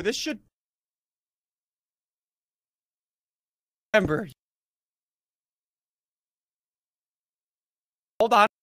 This should. Remember. Hold on.